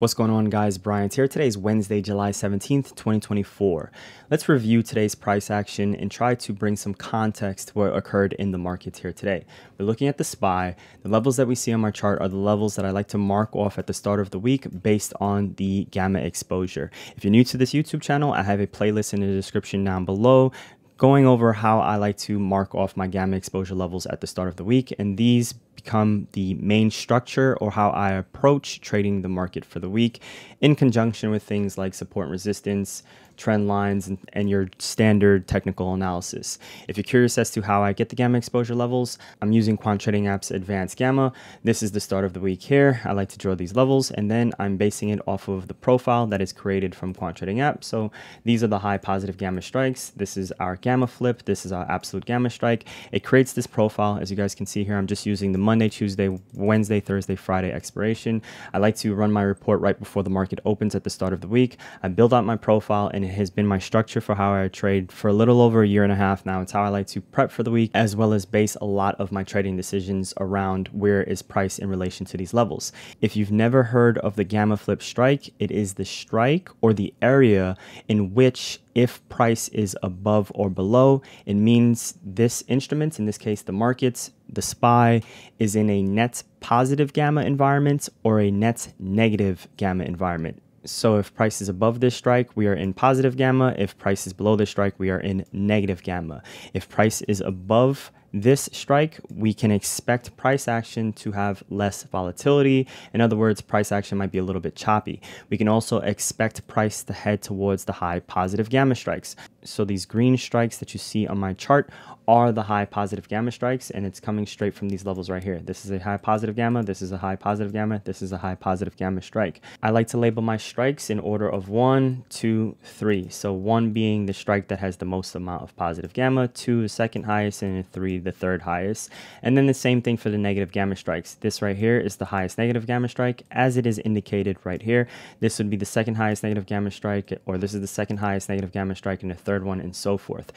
What's going on guys, Brian's here. Today is Wednesday, July 17th, 2024. Let's review today's price action and try to bring some context to what occurred in the markets here today. We're looking at the SPY. The levels that we see on my chart are the levels that I like to mark off at the start of the week based on the gamma exposure. If you're new to this YouTube channel, I have a playlist in the description down below going over how I like to mark off my gamma exposure levels at the start of the week. And these become the main structure or how I approach trading the market for the week in conjunction with things like support and resistance, trend lines, and, and, your standard technical analysis. If you're curious as to how I get the gamma exposure levels, I'm using Quant Trading App's Advanced Gamma. This is the start of the week here. I like to draw these levels, and then I'm basing it off of the profile that is created from Quant Trading App. So these are the high positive gamma strikes. This is our gamma flip. This is our absolute gamma strike. It creates this profile. As you guys can see here, I'm just using the Monday, Tuesday, Wednesday, Thursday, Friday expiration. I like to run my report right before the market opens at the start of the week. I build out my profile and it has been my structure for how I trade for a little over a year and a half now. It's how I like to prep for the week as well as base a lot of my trading decisions around where is price in relation to these levels. If you've never heard of the gamma flip strike, it is the strike or the area in which if price is above or below, it means this instrument, in this case the markets, the SPY, is in a net positive gamma environment or a net negative gamma environment. So if price is above this strike, we are in positive gamma. If price is below this strike, we are in negative gamma. If price is above this strike, we can expect price action to have less volatility. In other words, price action might be a little bit choppy. We can also expect price to head towards the high positive gamma strikes. So these green strikes that you see on my chart are the high positive gamma strikes, and it's coming straight from these levels right here. This is a high positive gamma, this is a high positive gamma, this is a high positive gamma strike. I like to label my strikes in order of one, two, three. So one being the strike that has the most amount of positive gamma, two the second highest, and three the third highest. And then the same thing for the negative gamma strikes. This right here is the highest negative gamma strike, as it is indicated right here. This would be the second highest negative gamma strike, or this is the second highest negative gamma strike, and the third one, and so forth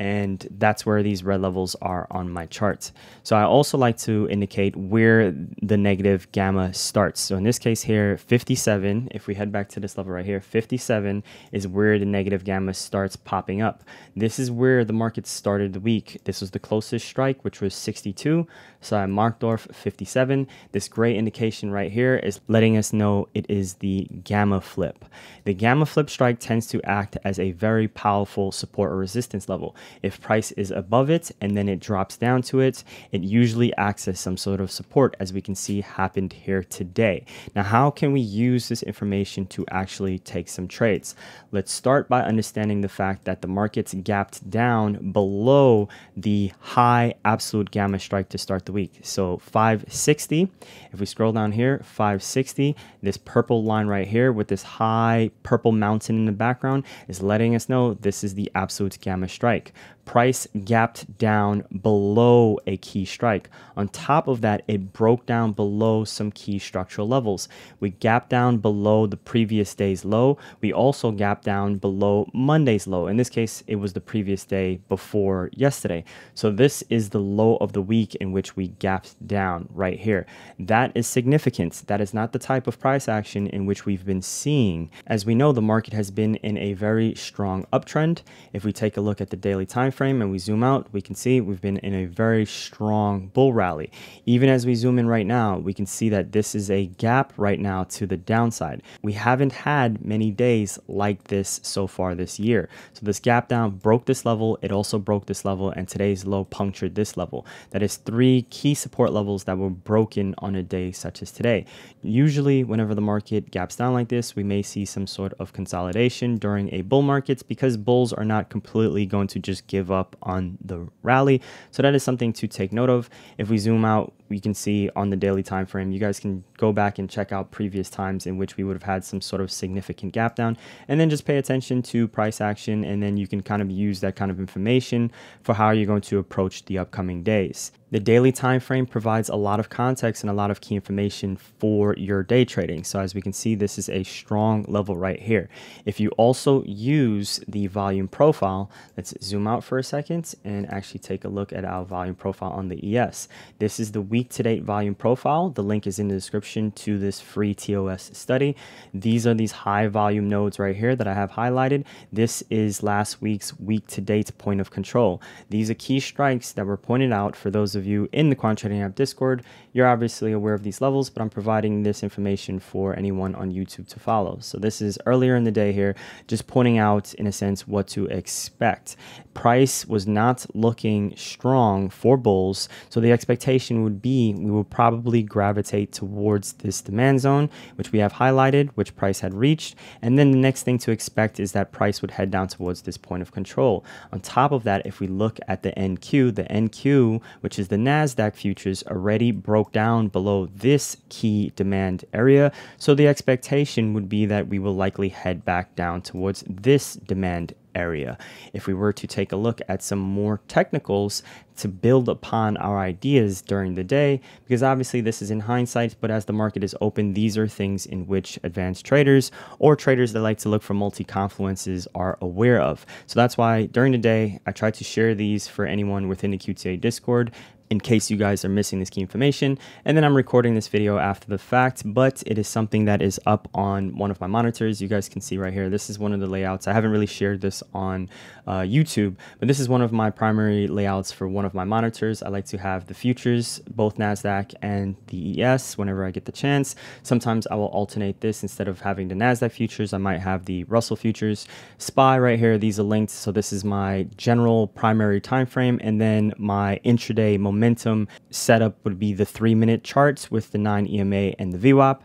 and that's where these red levels are on my charts. So I also like to indicate where the negative gamma starts. So in this case here, 57, if we head back to this level right here, 57 is where the negative gamma starts popping up. This is where the market started the week. This was the closest strike, which was 62. So I marked off 57. This gray indication right here is letting us know it is the gamma flip. The gamma flip strike tends to act as a very powerful support or resistance level. If price is above it and then it drops down to it, it usually acts as some sort of support as we can see happened here today. Now, how can we use this information to actually take some trades? Let's start by understanding the fact that the markets gapped down below the high absolute gamma strike to start the week. So 560, if we scroll down here, 560, this purple line right here with this high purple mountain in the background is letting us know this is the absolute gamma strike like price gapped down below a key strike. On top of that, it broke down below some key structural levels. We gapped down below the previous day's low. We also gapped down below Monday's low. In this case, it was the previous day before yesterday. So this is the low of the week in which we gapped down right here. That is significant. That is not the type of price action in which we've been seeing. As we know, the market has been in a very strong uptrend. If we take a look at the daily time frame and we zoom out, we can see we've been in a very strong bull rally. Even as we zoom in right now, we can see that this is a gap right now to the downside. We haven't had many days like this so far this year. So this gap down broke this level, it also broke this level, and today's low punctured this level. That is three key support levels that were broken on a day such as today. Usually, whenever the market gaps down like this, we may see some sort of consolidation during a bull market because bulls are not completely going to just give up on the rally. So that is something to take note of. If we zoom out, we can see on the daily time frame, you guys can go back and check out previous times in which we would have had some sort of significant gap down and then just pay attention to price action and then you can kind of use that kind of information for how you're going to approach the upcoming days. The daily time frame provides a lot of context and a lot of key information for your day trading. So as we can see, this is a strong level right here. If you also use the volume profile, let's zoom out for a second and actually take a look at our volume profile on the ES. This is the week to date volume profile. The link is in the description to this free TOS study. These are these high volume nodes right here that I have highlighted. This is last week's week to date point of control. These are key strikes that were pointed out for those of of you in the Quant Trading App Discord, you're obviously aware of these levels, but I'm providing this information for anyone on YouTube to follow. So this is earlier in the day here, just pointing out, in a sense, what to expect. Price was not looking strong for bulls, so the expectation would be we will probably gravitate towards this demand zone, which we have highlighted, which price had reached. And then the next thing to expect is that price would head down towards this point of control. On top of that, if we look at the NQ, the NQ, which is the NASDAQ futures already broke down below this key demand area. So the expectation would be that we will likely head back down towards this demand area. If we were to take a look at some more technicals to build upon our ideas during the day, because obviously this is in hindsight, but as the market is open, these are things in which advanced traders or traders that like to look for multi-confluences are aware of. So that's why during the day, I try to share these for anyone within the QTA Discord in case you guys are missing this key information. And then I'm recording this video after the fact, but it is something that is up on one of my monitors. You guys can see right here. This is one of the layouts. I haven't really shared this on uh, YouTube, but this is one of my primary layouts for one of my monitors. I like to have the futures, both NASDAQ and the ES whenever I get the chance. Sometimes I will alternate this instead of having the NASDAQ futures. I might have the Russell futures. SPY right here, these are linked. So this is my general primary time frame and then my intraday momentum momentum setup would be the three minute charts with the 9 EMA and the VWAP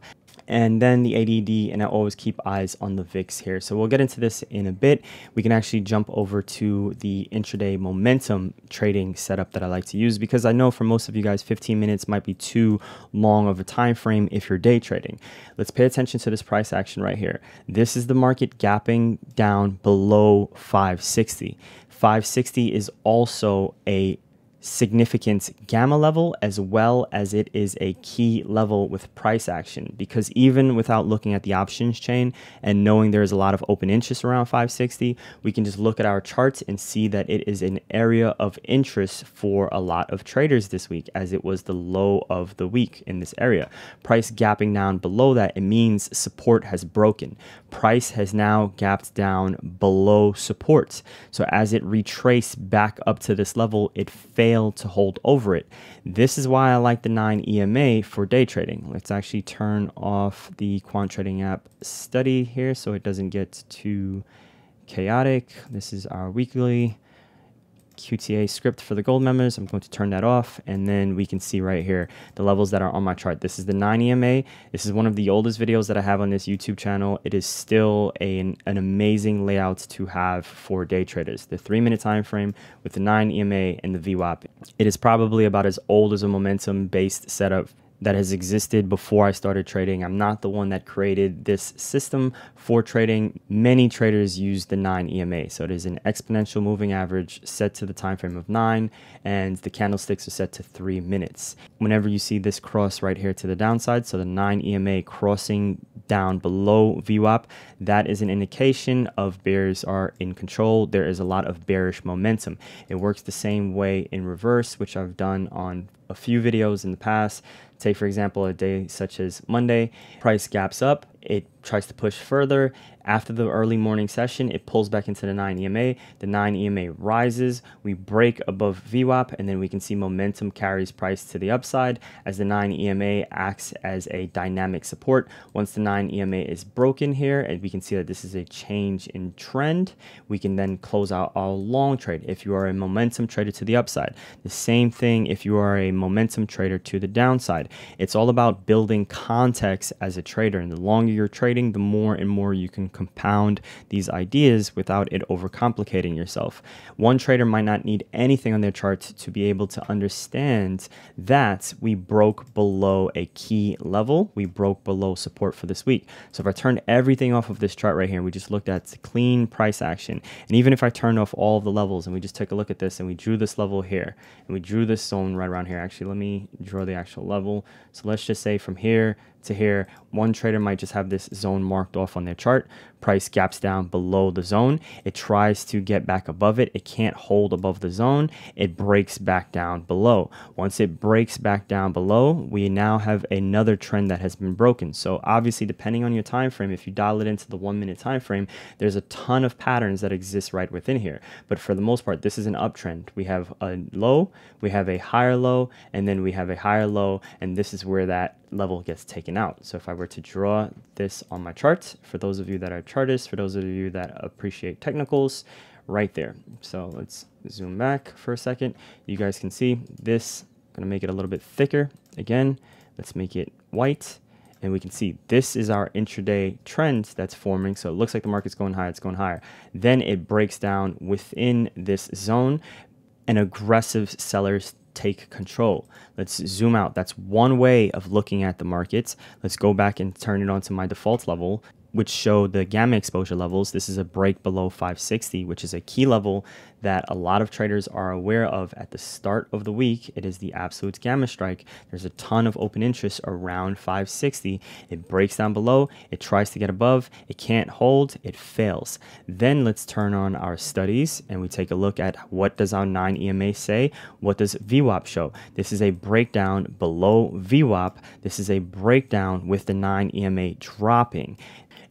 and then the ADD and I always keep eyes on the VIX here. So we'll get into this in a bit. We can actually jump over to the intraday momentum trading setup that I like to use because I know for most of you guys 15 minutes might be too long of a time frame if you're day trading. Let's pay attention to this price action right here. This is the market gapping down below 560. 560 is also a significant gamma level as well as it is a key level with price action. Because even without looking at the options chain and knowing there is a lot of open interest around 560 we can just look at our charts and see that it is an area of interest for a lot of traders this week as it was the low of the week in this area. Price gapping down below that it means support has broken. Price has now gapped down below support. So as it retraced back up to this level it failed to hold over it. This is why I like the 9 EMA for day trading. Let's actually turn off the quant trading app study here so it doesn't get too chaotic. This is our weekly. QTA script for the gold members. I'm going to turn that off and then we can see right here the levels that are on my chart. This is the 9 EMA. This is one of the oldest videos that I have on this YouTube channel. It is still a, an, an amazing layout to have for day traders. The three minute time frame with the 9 EMA and the VWAP. It is probably about as old as a momentum based setup that has existed before I started trading. I'm not the one that created this system for trading. Many traders use the 9 EMA. So it is an exponential moving average set to the time frame of 9 and the candlesticks are set to 3 minutes. Whenever you see this cross right here to the downside, so the 9 EMA crossing down below VWAP, that is an indication of bears are in control. There is a lot of bearish momentum. It works the same way in reverse, which I've done on a few videos in the past. Take, for example, a day such as Monday, price gaps up, it tries to push further. After the early morning session, it pulls back into the 9 EMA. The 9 EMA rises. We break above VWAP, and then we can see momentum carries price to the upside as the 9 EMA acts as a dynamic support. Once the 9 EMA is broken here, and we can see that this is a change in trend, we can then close out our long trade if you are a momentum trader to the upside. The same thing if you are a momentum trader to the downside. It's all about building context as a trader, and the longer you're trading, the more and more you can compound these ideas without it overcomplicating yourself. One trader might not need anything on their chart to be able to understand that we broke below a key level. We broke below support for this week. So if I turned everything off of this chart right here, we just looked at clean price action. And even if I turned off all of the levels and we just took a look at this and we drew this level here and we drew this zone right around here. Actually, let me draw the actual level. So let's just say from here to here, one trader might just have this zone marked off on their chart. Price gaps down below the zone. It tries to get back above it. It can't hold above the zone. It breaks back down below. Once it breaks back down below, we now have another trend that has been broken. So obviously, depending on your time frame, if you dial it into the one minute time frame, there's a ton of patterns that exist right within here. But for the most part, this is an uptrend. We have a low, we have a higher low, and then we have a higher low, and this is where that level gets taken out. So if I were to draw this on my chart, for those of you that are chartists, for those of you that appreciate technicals, right there. So let's zoom back for a second. You guys can see this, I'm gonna make it a little bit thicker. Again, let's make it white. And we can see this is our intraday trend that's forming. So it looks like the market's going higher, it's going higher. Then it breaks down within this zone and aggressive sellers take control. Let's zoom out. That's one way of looking at the markets. Let's go back and turn it on to my default level which show the gamma exposure levels. This is a break below 560, which is a key level that a lot of traders are aware of at the start of the week. It is the absolute gamma strike. There's a ton of open interest around 560. It breaks down below, it tries to get above, it can't hold, it fails. Then let's turn on our studies and we take a look at what does our 9 EMA say? What does VWAP show? This is a breakdown below VWAP. This is a breakdown with the 9 EMA dropping.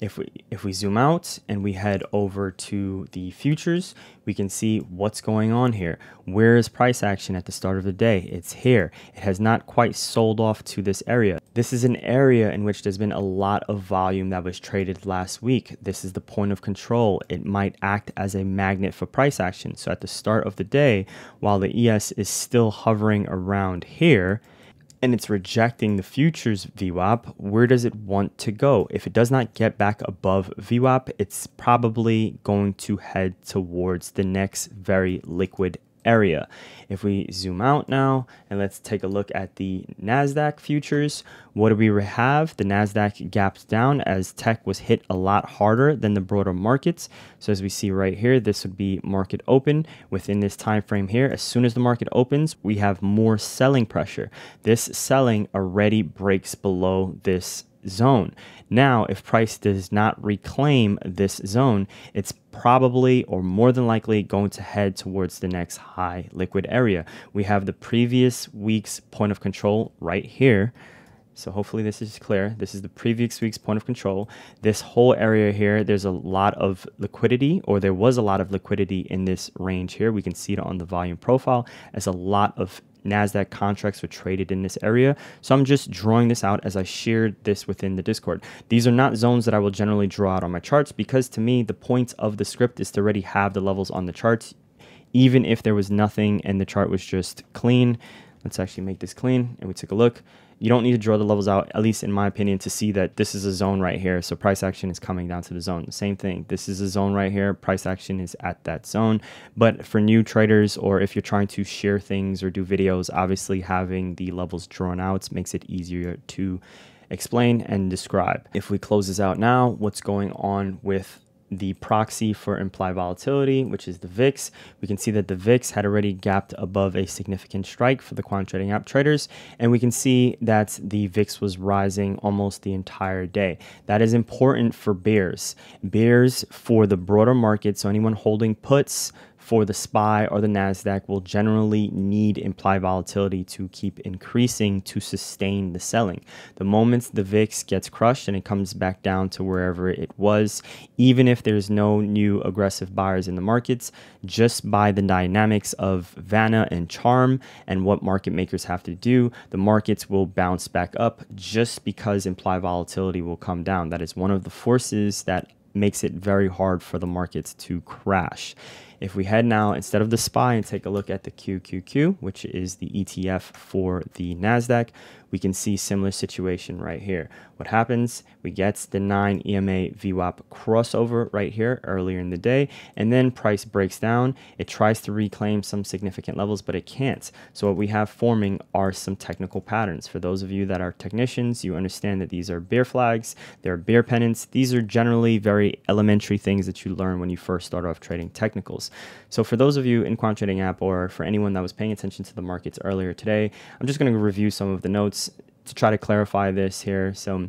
If we, if we zoom out and we head over to the futures, we can see what's going on here. Where is price action at the start of the day? It's here. It has not quite sold off to this area. This is an area in which there's been a lot of volume that was traded last week. This is the point of control. It might act as a magnet for price action. So at the start of the day, while the ES is still hovering around here, and it's rejecting the futures VWAP, where does it want to go? If it does not get back above VWAP, it's probably going to head towards the next very liquid area. If we zoom out now and let's take a look at the NASDAQ futures, what do we have? The NASDAQ gaps down as tech was hit a lot harder than the broader markets. So as we see right here, this would be market open within this time frame here. As soon as the market opens, we have more selling pressure. This selling already breaks below this zone. Now, if price does not reclaim this zone, it's probably or more than likely going to head towards the next high liquid area. We have the previous week's point of control right here. So hopefully this is clear. This is the previous week's point of control. This whole area here, there's a lot of liquidity or there was a lot of liquidity in this range here. We can see it on the volume profile as a lot of NASDAQ contracts were traded in this area. So I'm just drawing this out as I shared this within the Discord. These are not zones that I will generally draw out on my charts because to me, the point of the script is to already have the levels on the charts. Even if there was nothing and the chart was just clean, let's actually make this clean and we take a look you don't need to draw the levels out, at least in my opinion, to see that this is a zone right here. So price action is coming down to the zone. Same thing. This is a zone right here. Price action is at that zone. But for new traders, or if you're trying to share things or do videos, obviously having the levels drawn out makes it easier to explain and describe. If we close this out now, what's going on with the proxy for implied volatility, which is the VIX. We can see that the VIX had already gapped above a significant strike for the quant trading app traders. And we can see that the VIX was rising almost the entire day. That is important for bears. Bears for the broader market. So anyone holding puts, for the SPY or the NASDAQ will generally need implied volatility to keep increasing to sustain the selling. The moment the VIX gets crushed and it comes back down to wherever it was, even if there's no new aggressive buyers in the markets, just by the dynamics of VANNA and CHARM and what market makers have to do, the markets will bounce back up just because implied volatility will come down. That is one of the forces that makes it very hard for the markets to crash. If we head now, instead of the SPY and take a look at the QQQ, which is the ETF for the NASDAQ, we can see similar situation right here. What happens, we get the 9 EMA VWAP crossover right here earlier in the day, and then price breaks down. It tries to reclaim some significant levels, but it can't. So what we have forming are some technical patterns. For those of you that are technicians, you understand that these are bear flags, they're bear pennants. These are generally very elementary things that you learn when you first start off trading technicals. So for those of you in Quant Trading app or for anyone that was paying attention to the markets earlier today, I'm just going to review some of the notes to try to clarify this here. So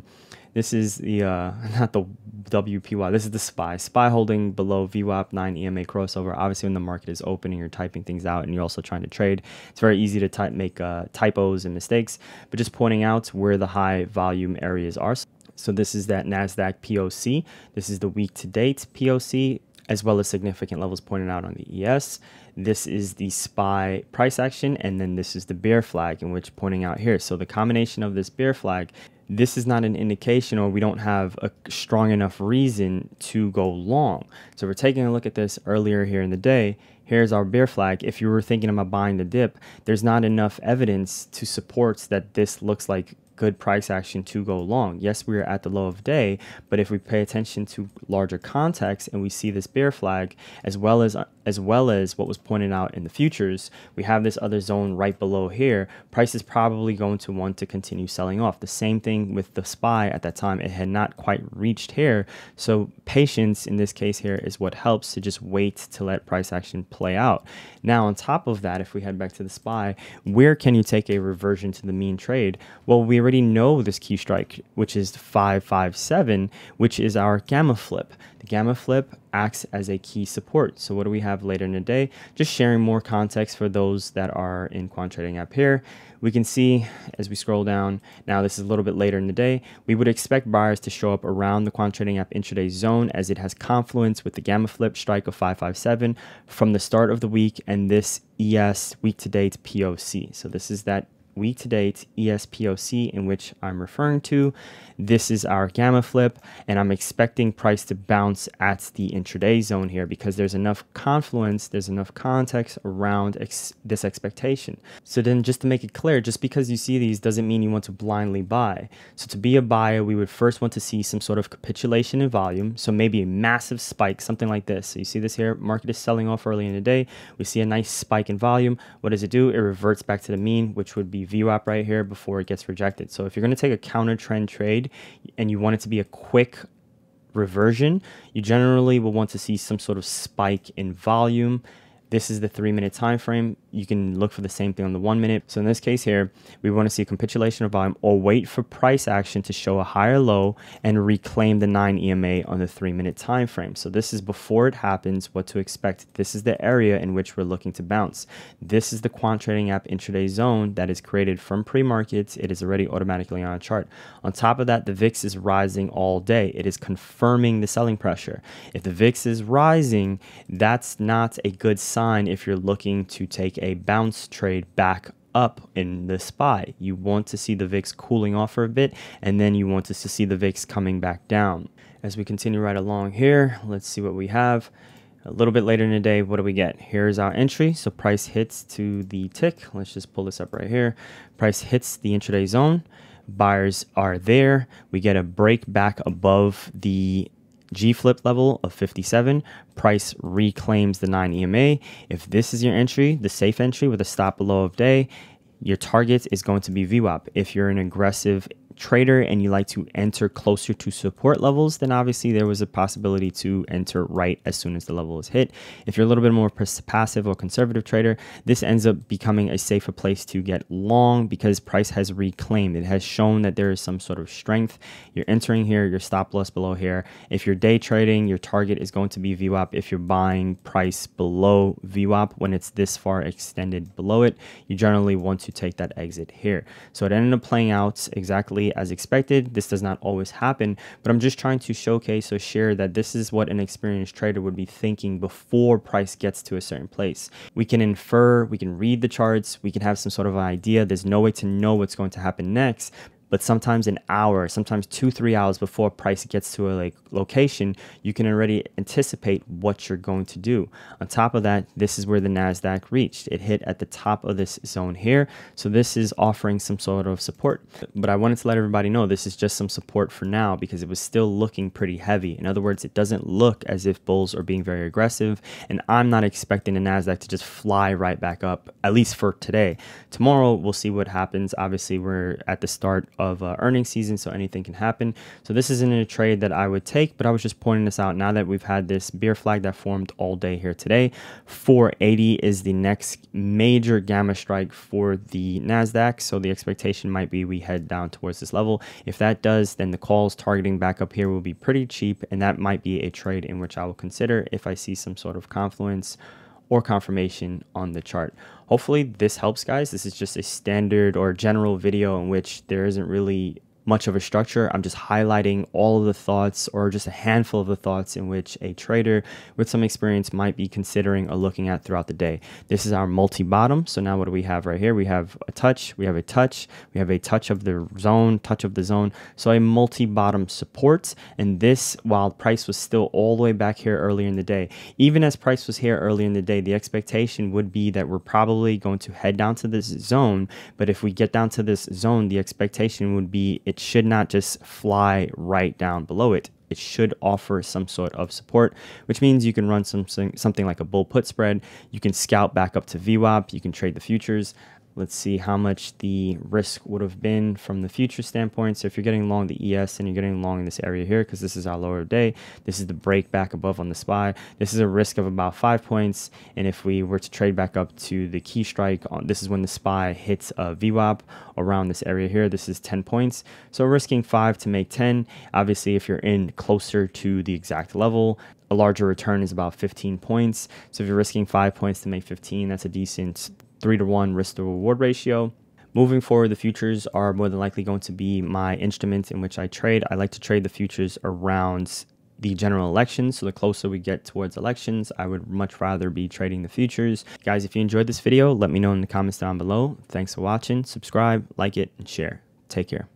this is the, uh, not the WPY, this is the SPY. SPY holding below VWAP 9 EMA crossover. Obviously, when the market is open and you're typing things out and you're also trying to trade, it's very easy to type, make uh, typos and mistakes, but just pointing out where the high volume areas are. So this is that NASDAQ POC. This is the week to date POC as well as significant levels pointed out on the ES. This is the SPY price action, and then this is the bear flag, in which pointing out here. So the combination of this bear flag, this is not an indication or we don't have a strong enough reason to go long. So we're taking a look at this earlier here in the day. Here's our bear flag. If you were thinking about buying the dip, there's not enough evidence to support that this looks like good price action to go long. Yes, we are at the low of day, but if we pay attention to larger context and we see this bear flag as well as as well as what was pointed out in the futures, we have this other zone right below here. Price is probably going to want to continue selling off. The same thing with the SPY at that time. It had not quite reached here. So patience in this case here is what helps to just wait to let price action play out. Now, on top of that, if we head back to the SPY, where can you take a reversion to the mean trade? Well, we already know this key strike, which is 557, which is our gamma flip. The gamma flip acts as a key support. So what do we have later in the day? Just sharing more context for those that are in quant trading app here. We can see as we scroll down, now this is a little bit later in the day, we would expect buyers to show up around the quant trading app intraday zone as it has confluence with the gamma flip strike of 557 from the start of the week and this ES week to date POC. So this is that week to date ESPOC in which I'm referring to. This is our gamma flip, and I'm expecting price to bounce at the intraday zone here because there's enough confluence, there's enough context around ex this expectation. So then just to make it clear, just because you see these doesn't mean you want to blindly buy. So to be a buyer, we would first want to see some sort of capitulation in volume. So maybe a massive spike, something like this. So you see this here, market is selling off early in the day. We see a nice spike in volume. What does it do? It reverts back to the mean, which would be VWAP right here before it gets rejected. So if you're going to take a counter trend trade, and you want it to be a quick reversion, you generally will want to see some sort of spike in volume. This is the three minute time frame you can look for the same thing on the one minute. So in this case here, we want to see a capitulation of volume or wait for price action to show a higher low and reclaim the 9 EMA on the three minute time frame. So this is before it happens, what to expect. This is the area in which we're looking to bounce. This is the quant trading app intraday zone that is created from pre-markets. It is already automatically on a chart. On top of that, the VIX is rising all day. It is confirming the selling pressure. If the VIX is rising, that's not a good sign if you're looking to take a a bounce trade back up in the spot. You want to see the VIX cooling off for a bit, and then you want to see the VIX coming back down. As we continue right along here, let's see what we have. A little bit later in the day, what do we get? Here's our entry. So price hits to the tick. Let's just pull this up right here. Price hits the intraday zone. Buyers are there. We get a break back above the G flip level of 57, price reclaims the 9 EMA. If this is your entry, the safe entry with a stop below of day, your target is going to be VWAP. If you're an aggressive trader and you like to enter closer to support levels, then obviously there was a possibility to enter right as soon as the level is hit. If you're a little bit more passive or conservative trader, this ends up becoming a safer place to get long because price has reclaimed. It has shown that there is some sort of strength. You're entering here, your stop loss below here. If you're day trading, your target is going to be VWAP. If you're buying price below VWAP when it's this far extended below it, you generally want to take that exit here. So it ended up playing out exactly as expected. This does not always happen, but I'm just trying to showcase or share that this is what an experienced trader would be thinking before price gets to a certain place. We can infer, we can read the charts, we can have some sort of idea. There's no way to know what's going to happen next, but sometimes an hour, sometimes two, three hours before price gets to a like location, you can already anticipate what you're going to do. On top of that, this is where the NASDAQ reached. It hit at the top of this zone here. So this is offering some sort of support. But I wanted to let everybody know this is just some support for now because it was still looking pretty heavy. In other words, it doesn't look as if bulls are being very aggressive. And I'm not expecting the NASDAQ to just fly right back up, at least for today. Tomorrow, we'll see what happens. Obviously, we're at the start of uh, earnings season, so anything can happen. So this isn't a trade that I would take, but I was just pointing this out now that we've had this bear flag that formed all day here today. 480 is the next major gamma strike for the NASDAQ, so the expectation might be we head down towards this level. If that does, then the calls targeting back up here will be pretty cheap, and that might be a trade in which I will consider if I see some sort of confluence or confirmation on the chart. Hopefully this helps guys. This is just a standard or general video in which there isn't really much of a structure. I'm just highlighting all of the thoughts or just a handful of the thoughts in which a trader with some experience might be considering or looking at throughout the day. This is our multi-bottom. So now what do we have right here? We have a touch, we have a touch, we have a touch of the zone, touch of the zone. So a multi-bottom support. And this, while price was still all the way back here earlier in the day, even as price was here earlier in the day, the expectation would be that we're probably going to head down to this zone. But if we get down to this zone, the expectation would be it it should not just fly right down below it. It should offer some sort of support, which means you can run something, something like a bull put spread. You can scout back up to VWAP. You can trade the futures. Let's see how much the risk would have been from the future standpoint. So if you're getting long the ES and you're getting long in this area here, because this is our lower day, this is the break back above on the SPY. This is a risk of about five points. And if we were to trade back up to the key strike, on, this is when the SPY hits a VWAP around this area here. This is 10 points. So risking five to make 10. Obviously, if you're in closer to the exact level, a larger return is about 15 points. So if you're risking five points to make 15, that's a decent three to one risk to reward ratio. Moving forward, the futures are more than likely going to be my instrument in which I trade. I like to trade the futures around the general elections. So the closer we get towards elections, I would much rather be trading the futures. Guys, if you enjoyed this video, let me know in the comments down below. Thanks for watching. Subscribe, like it, and share. Take care.